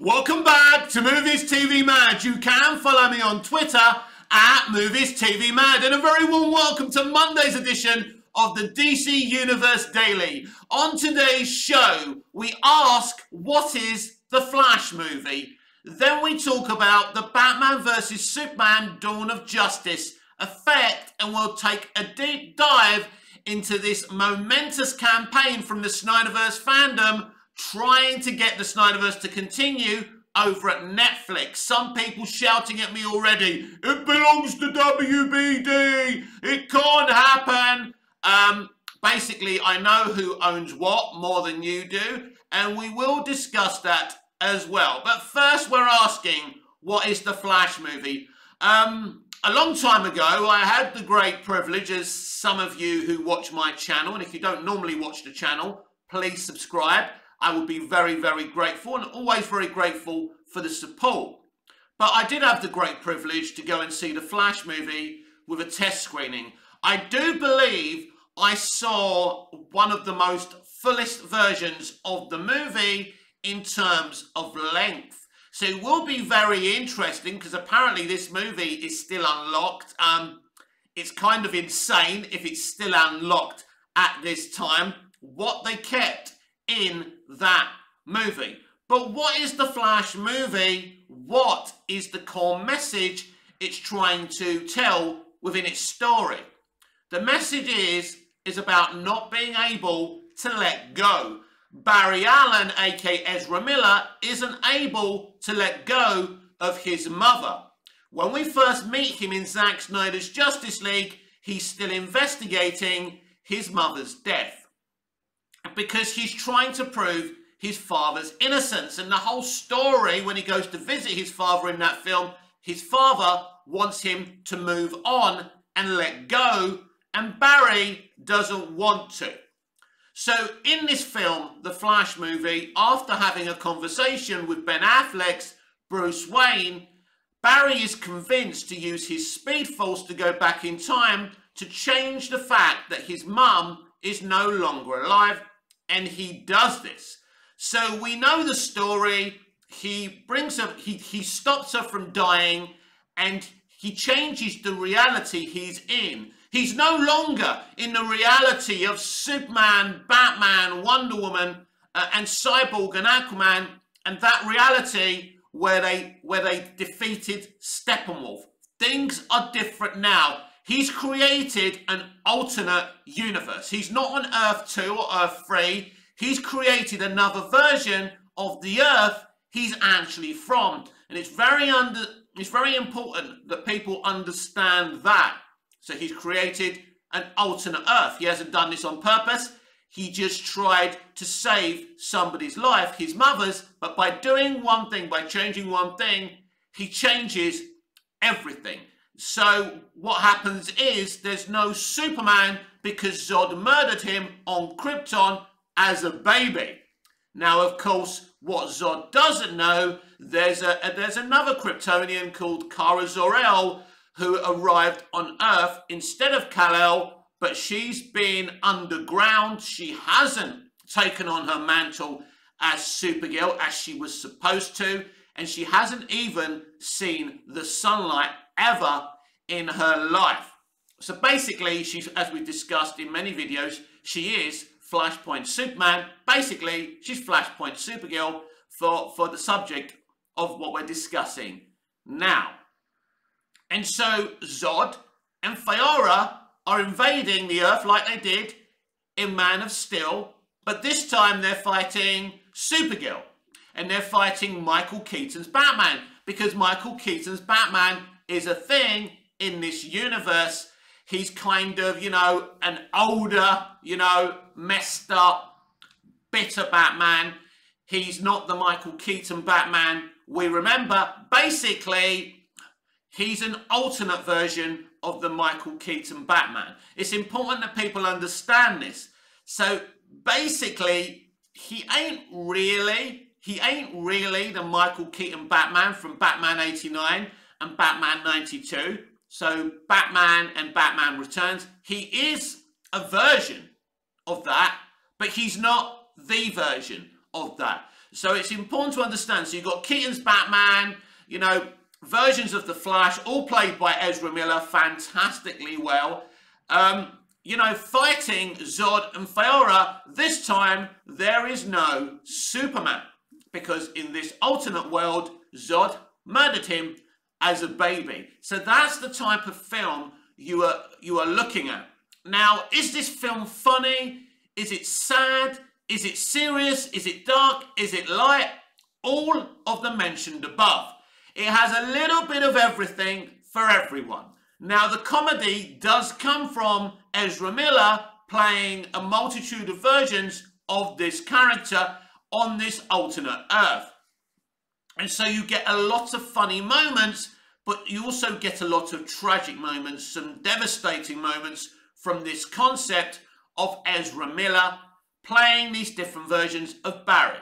Welcome back to Movies TV Mad. You can follow me on Twitter at Movies TV Mad. And a very warm welcome to Monday's edition of the DC Universe Daily. On today's show, we ask what is the Flash movie? Then we talk about the Batman vs. Superman Dawn of Justice effect, and we'll take a deep dive into this momentous campaign from the Snyderverse fandom trying to get the Snyderverse to continue over at Netflix. Some people shouting at me already, it belongs to WBD, it can't happen. Um, basically, I know who owns what more than you do, and we will discuss that as well. But first, we're asking, what is the Flash movie? Um, a long time ago, I had the great privilege, as some of you who watch my channel, and if you don't normally watch the channel, please subscribe. I would be very, very grateful and always very grateful for the support. But I did have the great privilege to go and see the Flash movie with a test screening. I do believe I saw one of the most fullest versions of the movie in terms of length. So it will be very interesting because apparently this movie is still unlocked. Um, it's kind of insane if it's still unlocked at this time. What they kept in that movie. But what is the Flash movie? What is the core message it's trying to tell within its story? The message is, is about not being able to let go. Barry Allen, aka Ezra Miller, isn't able to let go of his mother. When we first meet him in Zack Snyder's Justice League, he's still investigating his mother's death because he's trying to prove his father's innocence. And the whole story, when he goes to visit his father in that film, his father wants him to move on and let go, and Barry doesn't want to. So, in this film, the Flash movie, after having a conversation with Ben Affleck's Bruce Wayne, Barry is convinced to use his Speed Force to go back in time to change the fact that his mum is no longer alive and he does this. So we know the story. He brings her, he, he stops her from dying and he changes the reality he's in. He's no longer in the reality of Superman, Batman, Wonder Woman, uh, and Cyborg and Aquaman, and that reality where they where they defeated Steppenwolf. Things are different now. He's created an alternate universe. He's not on Earth 2 or Earth 3. He's created another version of the Earth he's actually from. And it's very under it's very important that people understand that. So he's created an alternate Earth. He hasn't done this on purpose. He just tried to save somebody's life, his mother's, but by doing one thing, by changing one thing, he changes everything. So what happens is there's no Superman because Zod murdered him on Krypton as a baby. Now, of course, what Zod doesn't know, there's a, there's another Kryptonian called Kara Zor-El who arrived on Earth instead of Kal-El, but she's been underground. She hasn't taken on her mantle as Supergirl as she was supposed to, and she hasn't even seen the sunlight ever in her life. So basically, she's, as we've discussed in many videos, she is Flashpoint Superman. Basically, she's Flashpoint Supergirl for, for the subject of what we're discussing now. And so Zod and Faora are invading the Earth like they did in Man of Steel, but this time they're fighting Supergirl. And they're fighting Michael Keaton's Batman because Michael Keaton's Batman is a thing in this universe. He's kind of, you know, an older, you know, messed up, bitter Batman. He's not the Michael Keaton Batman we remember. Basically, he's an alternate version of the Michael Keaton Batman. It's important that people understand this. So basically, he ain't really, he ain't really the Michael Keaton Batman from Batman 89 and Batman 92. So Batman and Batman Returns, he is a version of that, but he's not the version of that. So it's important to understand. So you've got Keaton's Batman, you know, versions of The Flash, all played by Ezra Miller fantastically well. Um, you know, fighting Zod and Faora, this time there is no Superman. Because in this alternate world, Zod murdered him as a baby. So that's the type of film you are, you are looking at. Now, is this film funny? Is it sad? Is it serious? Is it dark? Is it light? All of the mentioned above. It has a little bit of everything for everyone. Now, the comedy does come from Ezra Miller playing a multitude of versions of this character on this alternate Earth. And so you get a lot of funny moments, but you also get a lot of tragic moments, some devastating moments from this concept of Ezra Miller playing these different versions of Barry.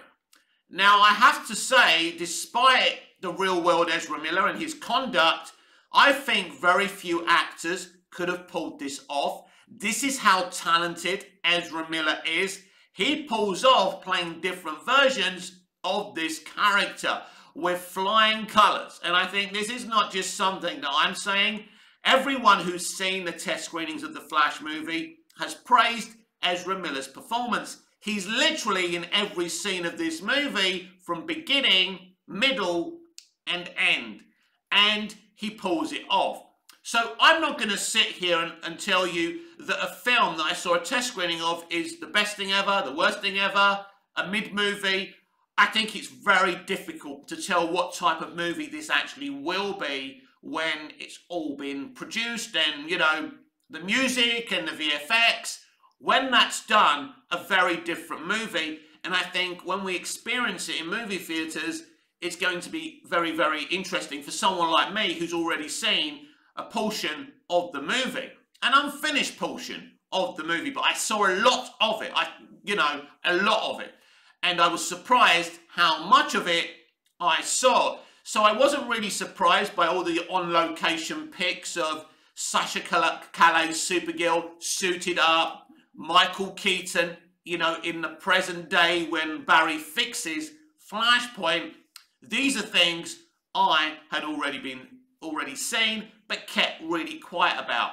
Now, I have to say, despite the real world Ezra Miller and his conduct, I think very few actors could have pulled this off. This is how talented Ezra Miller is. He pulls off playing different versions of this character with flying colours. And I think this is not just something that I'm saying. Everyone who's seen the test screenings of the Flash movie has praised Ezra Miller's performance. He's literally in every scene of this movie from beginning, middle, and end. And he pulls it off. So I'm not going to sit here and, and, tell you that a film that I saw a test screening of is the best thing ever, the worst thing ever, a mid-movie. I think it's very difficult to tell what type of movie this actually will be when it's all been produced and, you know, the music and the VFX when that's done, a very different movie. And I think when we experience it in movie theatres, it's going to be very, very interesting for someone like me who's already seen a portion of the movie, an unfinished portion of the movie, but I saw a lot of it. I, you know, a lot of it. And I was surprised how much of it I saw. So I wasn't really surprised by all the on-location pics of Sasha Calle's Supergirl suited up, Michael Keaton, you know, in the present day when Barry fixes Flashpoint, these are things I had already been already seen, but kept really quiet about.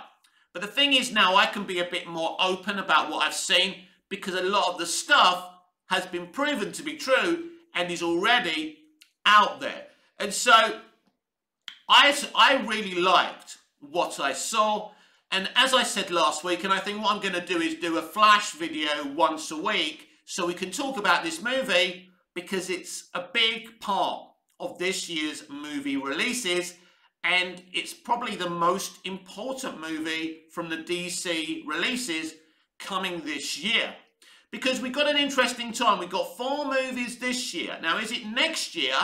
But the thing is now I can be a bit more open about what I've seen because a lot of the stuff has been proven to be true and is already out there. And so I, I really liked what I saw. And as I said last week, and I think what I'm going to do is do a flash video once a week so we can talk about this movie because it's a big part of this year's movie releases and it's probably the most important movie from the DC releases coming this year. Because we've got an interesting time. We've got four movies this year. Now, is it next year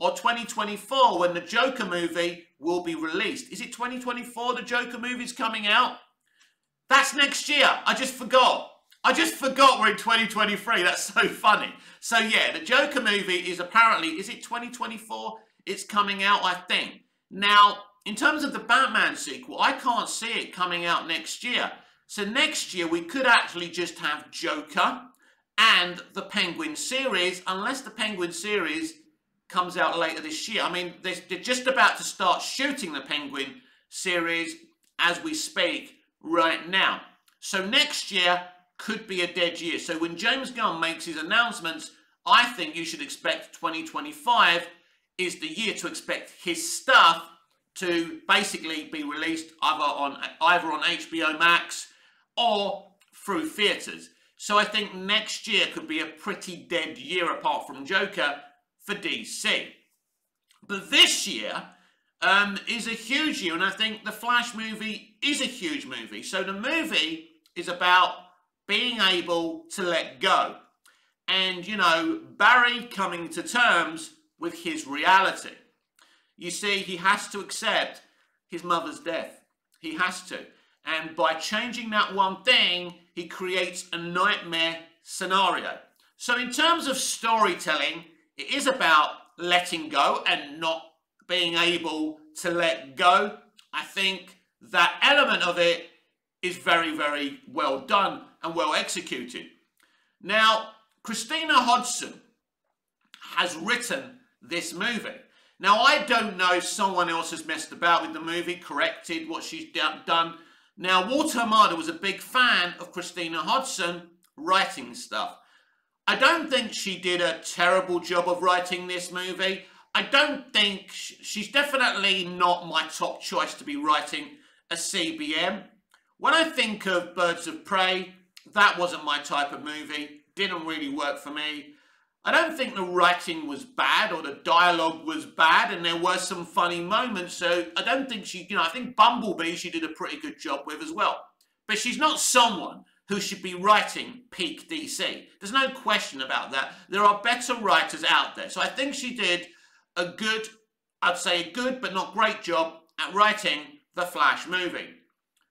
or 2024 when the Joker movie will be released. Is it 2024 the Joker movie's coming out? That's next year. I just forgot. I just forgot we're in 2023. That's so funny. So yeah, the Joker movie is apparently, is it 2024? It's coming out, I think. Now, in terms of the Batman sequel, I can't see it coming out next year. So next year we could actually just have Joker and the Penguin series, unless the Penguin series comes out later this year. I mean, they're, just about to start shooting the Penguin series as we speak right now. So next year could be a dead year. So when James Gunn makes his announcements, I think you should expect 2025 is the year to expect his stuff to basically be released either on either on HBO Max or through theatres. So I think next year could be a pretty dead year apart from Joker for DC. But this year um, is a huge year, and I think the Flash movie is a huge movie. So the movie is about being able to let go. And, you know, Barry coming to terms with his reality. You see, he has to accept his mother's death. He has to. And by changing that one thing, he creates a nightmare scenario. So in terms of storytelling, it is about letting go and not being able to let go. I think that element of it is very, very well done and well executed. Now, Christina Hodson has written this movie. Now, I don't know if someone else has messed about with the movie, corrected what she's done. Now, Walter Hamada was a big fan of Christina Hodson writing stuff. I don't think she did a terrible job of writing this movie. I don't think she's definitely not my top choice to be writing a CBM. When I think of Birds of Prey, that wasn't my type of movie. Didn't really work for me. I don't think the writing was bad or the dialogue was bad and there were some funny moments. So I don't think she, you know, I think Bumblebee she did a pretty good job with as well. But she's not someone who should be writing peak DC. There's no question about that. There are better writers out there. So I think she did a good, I'd say a good but not great job at writing the Flash movie.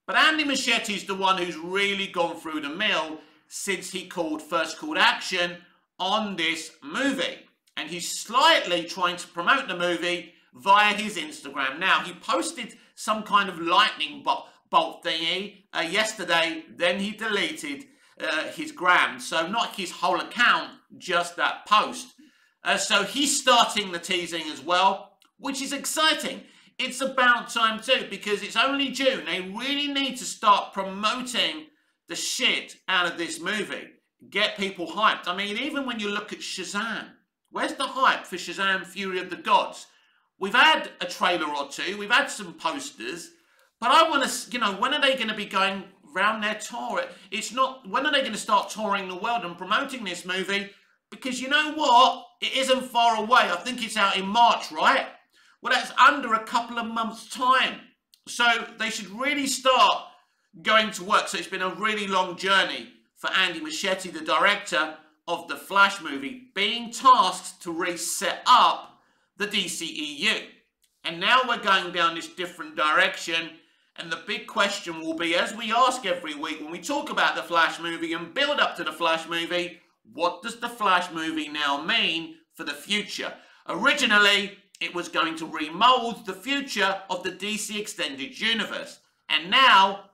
But Andy Muschietti's the one who's really gone through the mill since he called First Called Action on this movie. And he's slightly trying to promote the movie via his Instagram. Now, he posted some kind of lightning bolt thingy uh, yesterday, then he deleted uh, his gram. So not his whole account, just that post. Uh, so he's starting the teasing as well, which is exciting. It's about time too, because it's only June. They really need to start promoting the shit out of this movie get people hyped. I mean, even when you look at Shazam, where's the hype for Shazam Fury of the Gods? We've had a trailer or two, we've had some posters, but I want to, you know, when are they going to be going round their tour? It's not, when are they going to start touring the world and promoting this movie? Because you know what? It isn't far away. I think it's out in March, right? Well, that's under a couple of months' time. So they should really start going to work. So it's been a really long journey for Andy Muschietti, the director of the Flash movie, being tasked to reset up the DCEU. And now we're going down this different direction. And the big question will be, as we ask every week when we talk about the Flash movie and build up to the Flash movie, what does the Flash movie now mean for the future? Originally, it was going to remold the future of the DC Extended Universe. And now,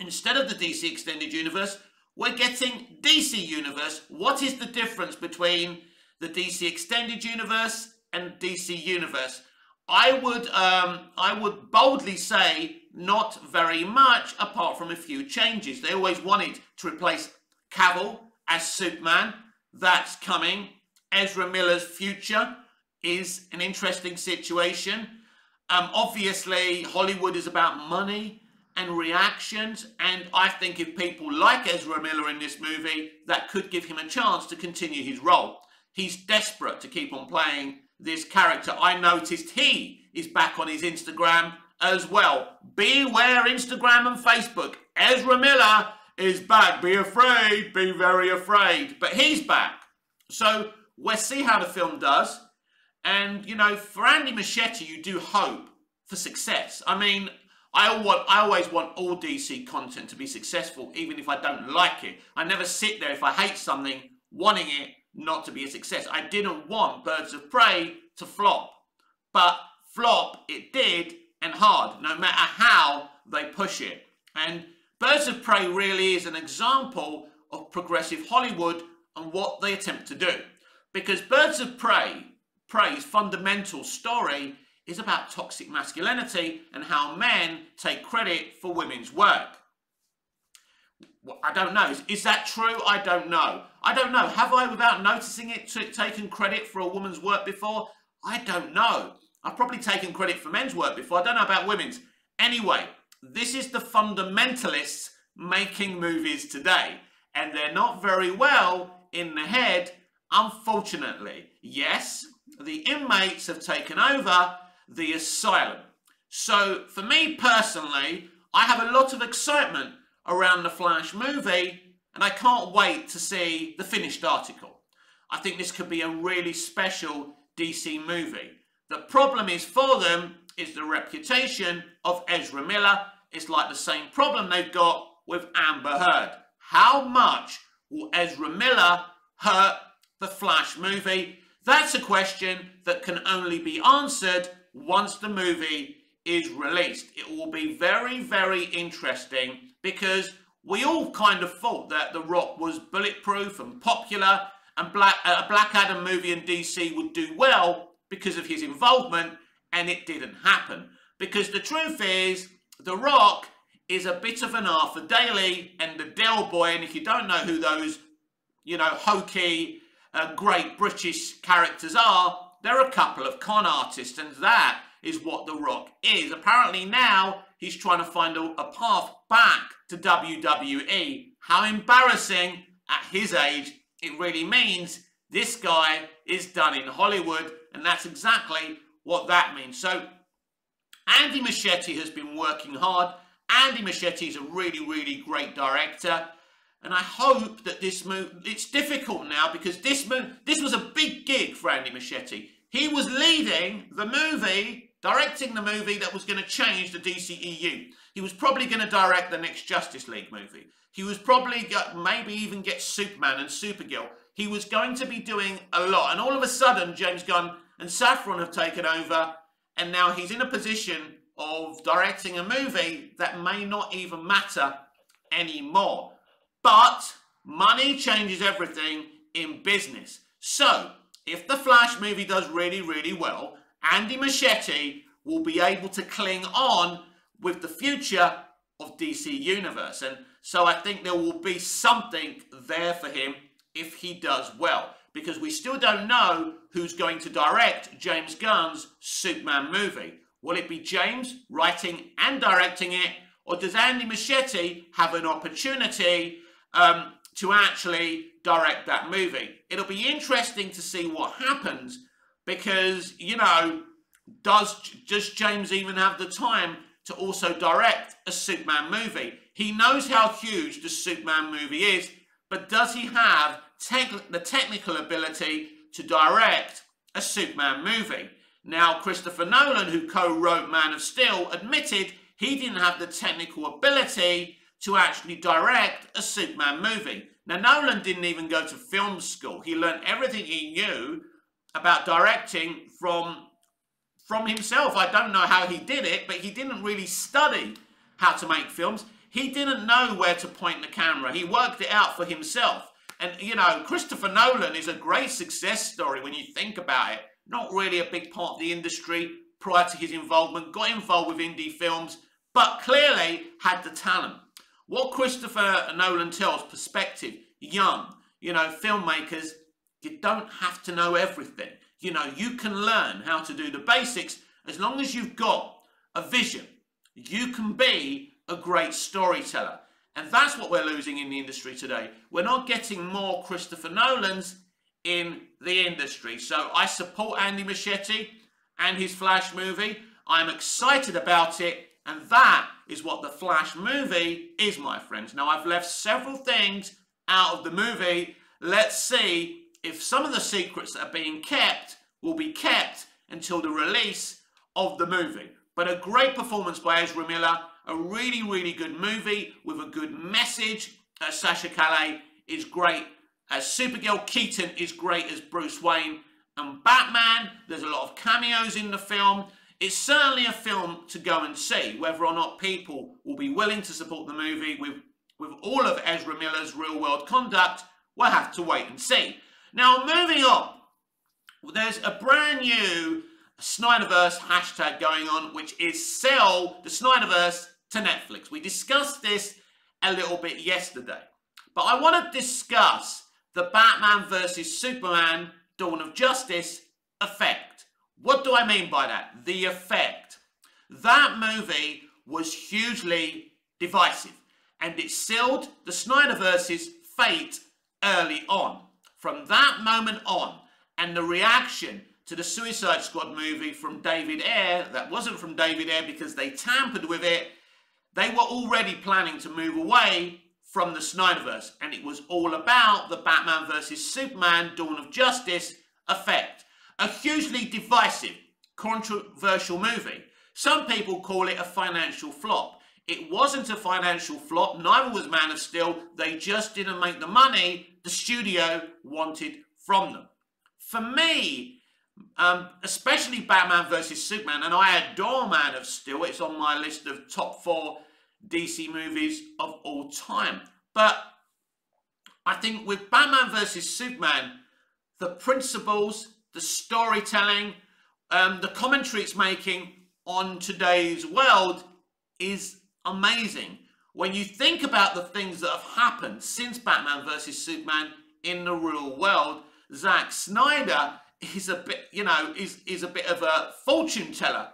instead of the DC Extended Universe, we're getting DC Universe. What is the difference between the DC Extended Universe and DC Universe? I would, um, I would boldly say not very much apart from a few changes. They always wanted to replace Cavill as Superman. That's coming. Ezra Miller's future is an interesting situation. Um, obviously, Hollywood is about money and reactions. And I think if people like Ezra Miller in this movie, that could give him a chance to continue his role. He's desperate to keep on playing this character. I noticed he is back on his Instagram as well. Beware Instagram and Facebook. Ezra Miller is back. Be afraid. Be very afraid. But he's back. So we'll see how the film does. And, you know, for Andy Muschietti, you do hope for success. I mean, I, want, I always want all DC content to be successful, even if I don't like it. I never sit there if I hate something, wanting it not to be a success. I didn't want Birds of Prey to flop, but flop it did, and hard, no matter how they push it. And Birds of Prey really is an example of progressive Hollywood and what they attempt to do. Because Birds of Prey, Prey's fundamental story is about toxic masculinity and how men take credit for women's work. I don't know. Is, is, that true? I don't know. I don't know. Have I, without noticing it, taken credit for a woman's work before? I don't know. I've probably taken credit for men's work before. I don't know about women's. Anyway, this is the fundamentalists making movies today. And they're not very well in the head, unfortunately. Yes, the inmates have taken over the asylum. So for me personally, I have a lot of excitement around the Flash movie and I can't wait to see the finished article. I think this could be a really special DC movie. The problem is for them is the reputation of Ezra Miller. It's like the same problem they've got with Amber Heard. How much will Ezra Miller hurt the Flash movie? That's a question that can only be answered once the movie is released. It will be very, very interesting because we all kind of thought that The Rock was bulletproof and popular and Black, a Black Adam movie in DC would do well because of his involvement, and it didn't happen. Because the truth is, The Rock is a bit of an Arthur Daley and the Del Boy, and if you don't know who those, you know, hokey, uh, great British characters are, they're a couple of con artists, and that is what The Rock is. Apparently now he's trying to find a, a path back to WWE. How embarrassing at his age it really means this guy is done in Hollywood, and that's exactly what that means. So Andy Muschietti has been working hard. Andy Muschietti is a really, really great director. And I hope that this move, it's difficult now because this move, this was a big gig for Andy Muschietti. He was leading the movie, directing the movie that was going to change the DCEU. He was probably going to direct the next Justice League movie. He was probably, got, maybe even get Superman and Supergirl. He was going to be doing a lot. And all of a sudden, James Gunn and Safran have taken over. And now he's in a position of directing a movie that may not even matter anymore. But money changes everything in business. So, if the Flash movie does really, really well, Andy Muschietti will be able to cling on with the future of DC Universe. And so I think there will be something there for him if he does well. Because we still don't know who's going to direct James Gunn's Superman movie. Will it be James writing and directing it? Or does Andy Muschietti have an opportunity um, to actually direct that movie? It'll be interesting to see what happens because, you know, does, does James even have the time to also direct a Superman movie? He knows how huge the Superman movie is, but does he have the technical ability to direct a Superman movie? Now, Christopher Nolan, who co-wrote Man of Steel, admitted he didn't have the technical ability to actually direct a Superman movie. Now, Nolan didn't even go to film school. He learned everything he knew about directing from, from himself. I don't know how he did it, but he didn't really study how to make films. He didn't know where to point the camera. He worked it out for himself. And, you know, Christopher Nolan is a great success story when you think about it. Not really a big part of the industry prior to his involvement. Got involved with indie films, but clearly had the talent. What Christopher Nolan tells, perspective, young, you know, filmmakers, you don't have to know everything. You know, you can learn how to do the basics as long as you've got a vision. You can be a great storyteller. And that's what we're losing in the industry today. We're not getting more Christopher Nolans in the industry. So I support Andy Muschietti and his Flash movie. I'm excited about it. And that is what the Flash movie is, my friends. Now, I've left several things out of the movie. Let's see if some of the secrets that are being kept will be kept until the release of the movie. But a great performance by Ezra Miller a really, really good movie with a good message. Uh, Sasha Calle is great as Supergirl. Keaton is great as Bruce Wayne. And Batman, there's a lot of cameos in the film. It's certainly a film to go and see. Whether or not people will be willing to support the movie with, with all of Ezra Miller's real world conduct, we'll have to wait and see. Now, moving on, there's a brand new Snyderverse hashtag going on, which is sell the Snyderverse to Netflix. We discussed this a little bit yesterday. But I want to discuss the Batman versus Superman Dawn of Justice effect. What do I mean by that? The effect. That movie was hugely divisive and it sealed the Snyderverse's fate early on. From that moment on, and the reaction to the Suicide Squad movie from David Ayer, that wasn't from David Ayer because they tampered with it, they were already planning to move away from the Snyderverse, and it was all about the Batman vs. Superman Dawn of Justice effect. A hugely divisive, controversial movie. Some people call it a financial flop. It wasn't a financial flop, neither was Man of Steel. They just didn't make the money the studio wanted from them. For me, um, especially Batman versus Superman, and I adore Man of Steel. It's on my list of top four DC movies of all time. But I think with Batman versus Superman, the principles, the storytelling, um, the commentary it's making on today's world is amazing. When you think about the things that have happened since Batman versus Superman in the real world, Zack Snyder is a bit, you know, is, is a bit of a fortune teller,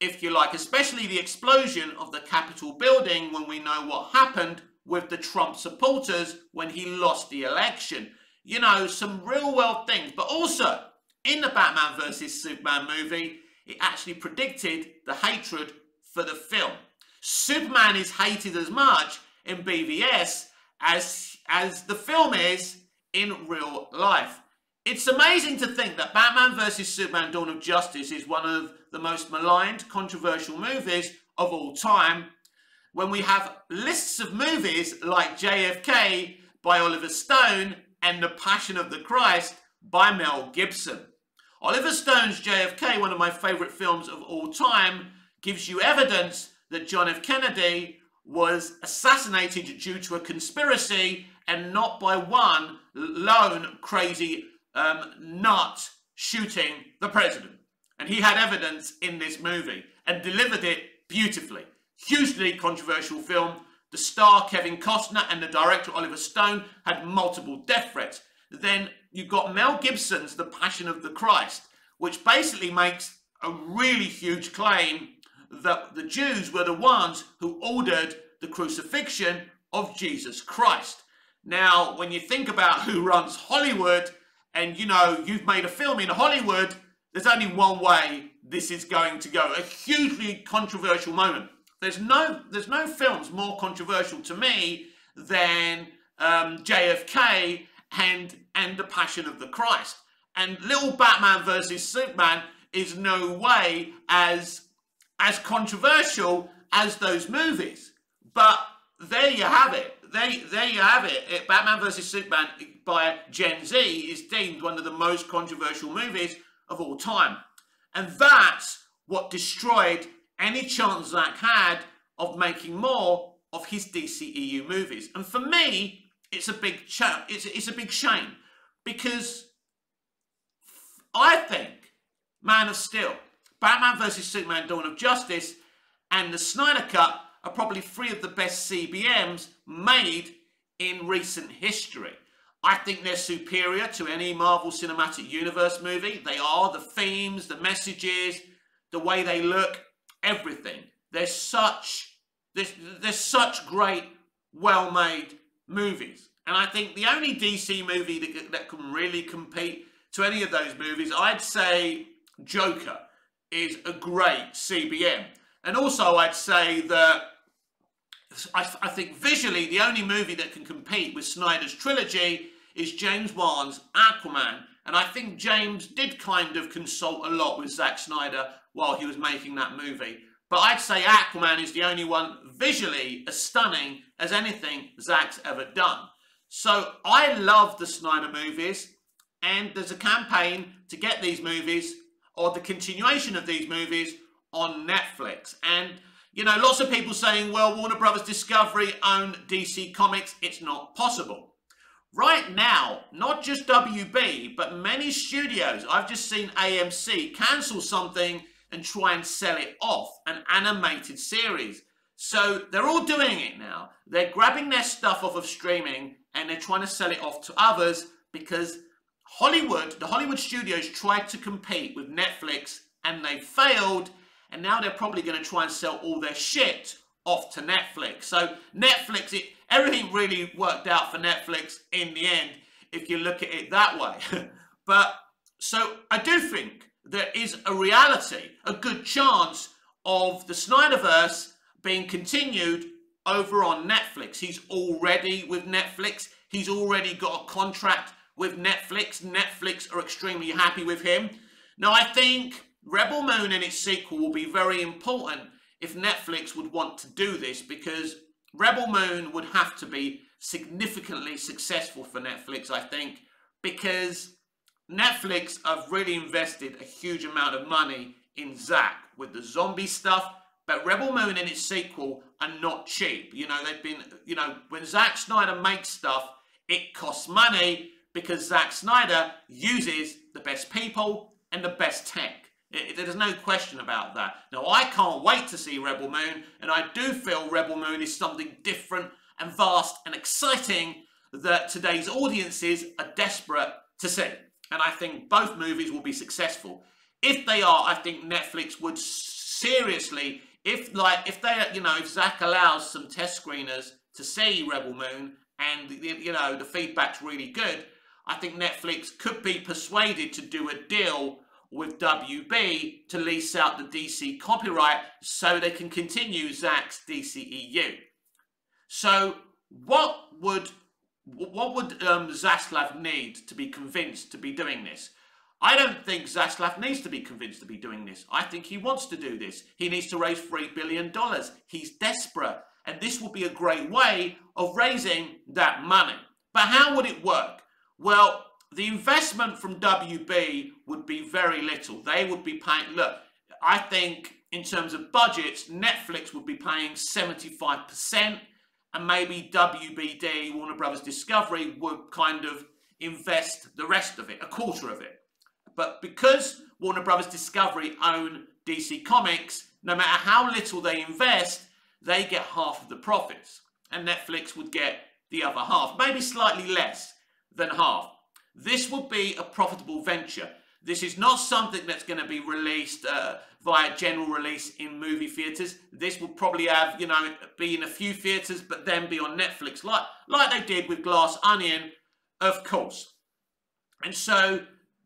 if you like, especially the explosion of the Capitol building when we know what happened with the Trump supporters when he lost the election. You know, some real world things, but also in the Batman versus Superman movie, it actually predicted the hatred for the film. Superman is hated as much in BVS as, as the film is in real life. It's amazing to think that Batman vs. Superman Dawn of Justice is one of the most maligned, controversial movies of all time. When we have lists of movies like JFK by Oliver Stone and The Passion of the Christ by Mel Gibson. Oliver Stone's JFK, one of my favourite films of all time, gives you evidence that John F. Kennedy was assassinated due to a conspiracy and not by one lone crazy um, not shooting the president. And he had evidence in this movie and delivered it beautifully. Hugely controversial film. The star Kevin Costner and the director Oliver Stone had multiple death threats. Then you've got Mel Gibson's The Passion of the Christ, which basically makes a really huge claim that the Jews were the ones who ordered the crucifixion of Jesus Christ. Now, when you think about who runs Hollywood, and you know, you've made a film in Hollywood, there's only one way this is going to go. A hugely controversial moment. There's no, there's no films more controversial to me than um, JFK and and the Passion of the Christ. And Little Batman versus Superman is no way as as controversial as those movies. But there you have it. There, there you have it. it. Batman versus Superman by Gen Z is deemed one of the most controversial movies of all time. And that's what destroyed any chance Zack had of making more of his DCEU movies. And for me, it's a big it's, it's a big shame because I think Man of Steel, Batman vs Superman: Dawn of Justice, and the Snyder Cut are probably three of the best CBMs made in recent history. I think they're superior to any Marvel Cinematic Universe movie. They are the themes, the messages, the way they look, everything. They're such, they're, they're such great, well-made movies. And I think the only DC movie that, that can really compete to any of those movies, I'd say Joker is a great CBM. And also I'd say that I, I, think visually the only movie that can compete with Snyder's trilogy is James Wan's Aquaman. And I think James did kind of consult a lot with Zack Snyder while he was making that movie. But I'd say Aquaman is the only one visually as stunning as anything Zack's ever done. So I love the Snyder movies, and there's a campaign to get these movies or the continuation of these movies on Netflix. And you know, lots of people saying, well, Warner Brothers Discovery own DC Comics. It's not possible. Right now, not just WB, but many studios, I've just seen AMC cancel something and try and sell it off, an animated series. So they're all doing it now. They're grabbing their stuff off of streaming and they're trying to sell it off to others because Hollywood, the Hollywood studios tried to compete with Netflix and they failed and now they're probably going to try and sell all their shit off to Netflix. So Netflix, it, everything really worked out for Netflix in the end, if you look at it that way. but so I do think there is a reality, a good chance of the Snyderverse being continued over on Netflix. He's already with Netflix. He's already got a contract with Netflix. Netflix are extremely happy with him. Now, I think Rebel Moon and its sequel will be very important if Netflix would want to do this because Rebel Moon would have to be significantly successful for Netflix, I think, because Netflix have really invested a huge amount of money in Zack with the zombie stuff, but Rebel Moon and its sequel are not cheap. You know, they've been, you know, when Zack Snyder makes stuff, it costs money because Zack Snyder uses the best people and the best tech. It, there's no question about that. Now, I can't wait to see Rebel Moon, and I do feel Rebel Moon is something different and vast and exciting that today's audiences are desperate to see. And I think both movies will be successful. If they are, I think Netflix would seriously, if like, if they, you know, if Zack allows some test screeners to see Rebel Moon and, you know, the feedback's really good, I think Netflix could be persuaded to do a deal with WB to lease out the DC copyright so they can continue Zack's DCEU. So what would what would um, Zaslav need to be convinced to be doing this? I don't think Zaslav needs to be convinced to be doing this. I think he wants to do this. He needs to raise $3 billion. He's desperate. And this will be a great way of raising that money. But how would it work? Well, the investment from WB would be very little. They would be paying, look, I think in terms of budgets, Netflix would be paying 75%, and maybe WBD, Warner Brothers Discovery, would kind of invest the rest of it, a quarter of it. But because Warner Brothers Discovery own DC Comics, no matter how little they invest, they get half of the profits. And Netflix would get the other half, maybe slightly less than half. This would be a profitable venture. This is not something that's going to be released uh, via general release in movie theatres. This will probably have, you know, be in a few theatres, but then be on Netflix, like, like they did with Glass Onion, of course. And so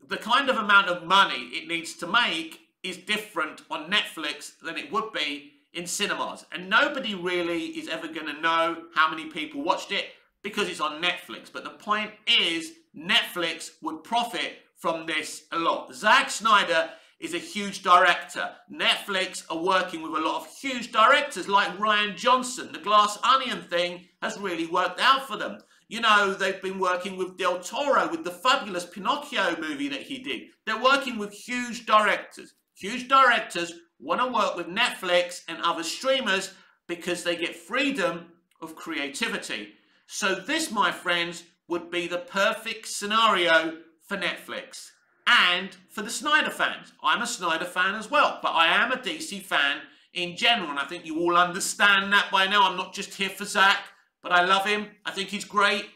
the kind of amount of money it needs to make is different on Netflix than it would be in cinemas. And nobody really is ever going to know how many people watched it because it's on Netflix. But the point is, Netflix would profit from this a lot. Zack Snyder is a huge director. Netflix are working with a lot of huge directors like Rian Johnson. The Glass Onion thing has really worked out for them. You know, they've been working with Del Toro with the fabulous Pinocchio movie that he did. They're working with huge directors. Huge directors want to work with Netflix and other streamers because they get freedom of creativity. So this, my friends, would be the perfect scenario for Netflix and for the Snyder fans. I'm a Snyder fan as well, but I am a DC fan in general, and I think you all understand that by now. I'm not just here for Zack, but I love him. I think he's great,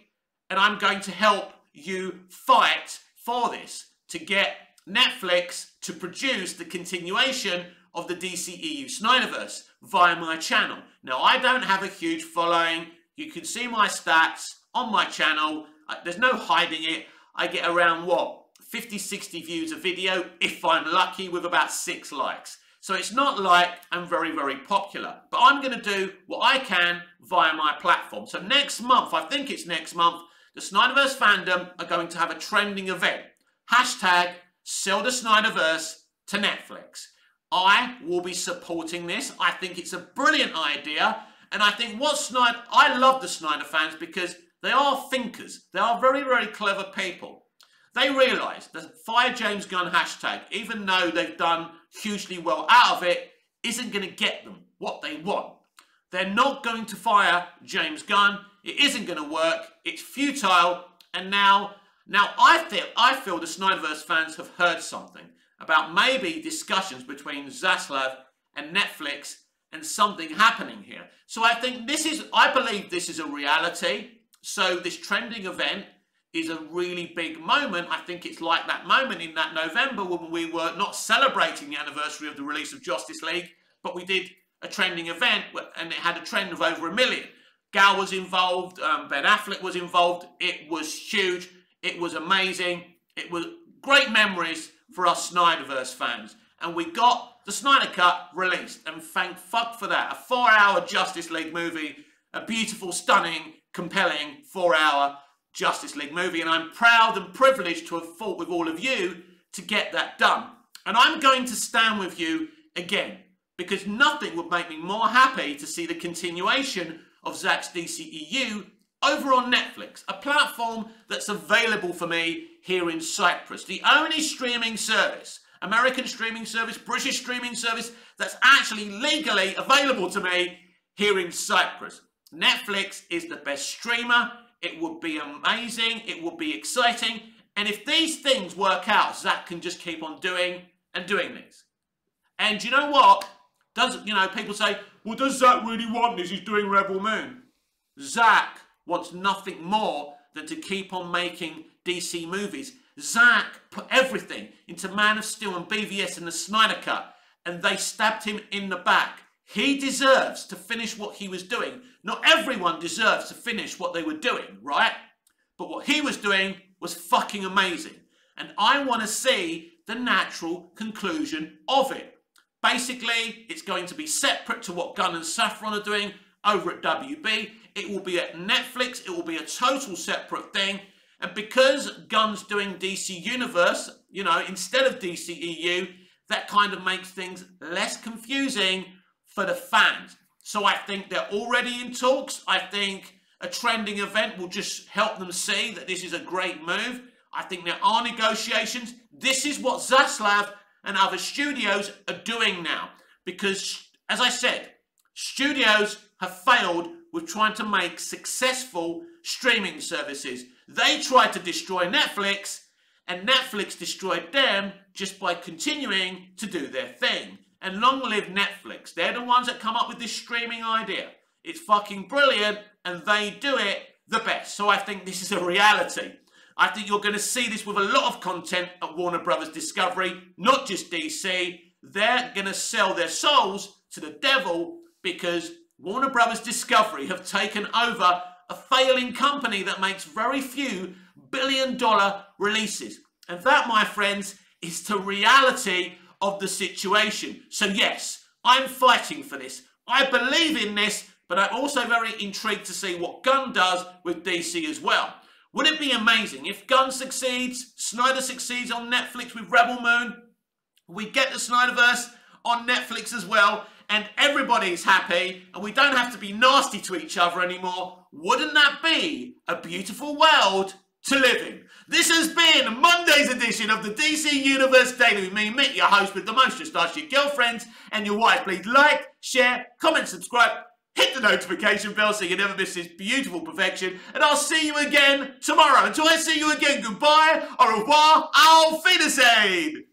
and I'm going to help you fight for this to get Netflix to produce the continuation of the DCEU Snyderverse via my channel. Now, I don't have a huge following. You can see my stats on my channel. Uh, there's no hiding it. I get around, what, 50, 60 views a video, if I'm lucky, with about six likes. So it's not like I'm very, very popular. But I'm going to do what I can via my platform. So next month, I think it's next month, the Snyderverse fandom are going to have a trending event. Hashtag sell the Snyderverse to Netflix. I will be supporting this. I think it's a brilliant idea. And I think what Snyder, I love the Snyder fans because they are thinkers. They are very, very clever people. They realise that Fire James Gunn hashtag, even though they've done hugely well out of it, isn't going to get them what they want. They're not going to fire James Gunn. It isn't going to work. It's futile. And now, now I feel I feel the Snyderverse fans have heard something about maybe discussions between Zaslav and Netflix and something happening here. So I think this is, I believe this is a reality. So this trending event is a really big moment. I think it's like that moment in that November when we were not celebrating the anniversary of the release of Justice League, but we did a trending event and it had a trend of over a million. Gal was involved, um, Ben Affleck was involved. It was huge. It was amazing. It was great memories for us Snyderverse fans. And we got the Snyder Cut released. And thank fuck for that. A four hour Justice League movie, a beautiful, stunning compelling four hour Justice League movie. And I'm proud and privileged to have fought with all of you to get that done. And I'm going to stand with you again because nothing would make me more happy to see the continuation of Zack's DCEU over on Netflix, a platform that's available for me here in Cyprus. The only streaming service, American streaming service, British streaming service, that's actually legally available to me here in Cyprus. Netflix is the best streamer It would be amazing. It would be exciting. And if these things work out, Zack can just keep on doing and doing these. And you know what? Does you know people say, well, does Zack really want this? He's doing Rebel Moon. Zack wants nothing more than to keep on making DC movies. Zack put everything into Man of Steel and BVS and the Snyder Cut, and they stabbed him in the back. He deserves to finish what he was doing. Not everyone deserves to finish what they were doing, right? But what he was doing was fucking amazing. And I want to see the natural conclusion of it. Basically, it's going to be separate to what Gunn and Safran are doing over at WB. It will be at Netflix. It will be a total separate thing. And because Gunn's doing DC Universe, you know, instead of DCEU, that kind of makes things less confusing for the fans. So I think they're already in talks. I think a trending event will just help them see that this is a great move. I think there are negotiations. This is what Zaslav and other studios are doing now. Because, as I said, studios have failed with trying to make successful streaming services. They tried to destroy Netflix, and Netflix destroyed them just by continuing to do their thing. And long live Netflix. They're the ones that come up with this streaming idea. It's fucking brilliant, and they do it the best. So I think this is a reality. I think you're going to see this with a lot of content at Warner Brothers Discovery, not just DC. They're going to sell their souls to the devil because Warner Brothers Discovery have taken over a failing company that makes very few billion dollar releases. And that, my friends, is the reality of the situation. So, yes, I'm fighting for this. I believe in this, but I'm also very intrigued to see what Gunn does with DC as well. Would it be amazing if Gunn succeeds, Snyder succeeds on Netflix with Rebel Moon, we get the Snyderverse on Netflix as well, and everybody's happy, and we don't have to be nasty to each other anymore? Wouldn't that be a beautiful world to live in? This has been Monday's edition of the DC Universe Daily with me, Mick, your host with the most just ask your girlfriends and your wife. Please like, share, comment, subscribe, hit the notification bell so you never miss this beautiful perfection. And I'll see you again tomorrow. Until I see you again, goodbye, au revoir, auf Wiedersehen.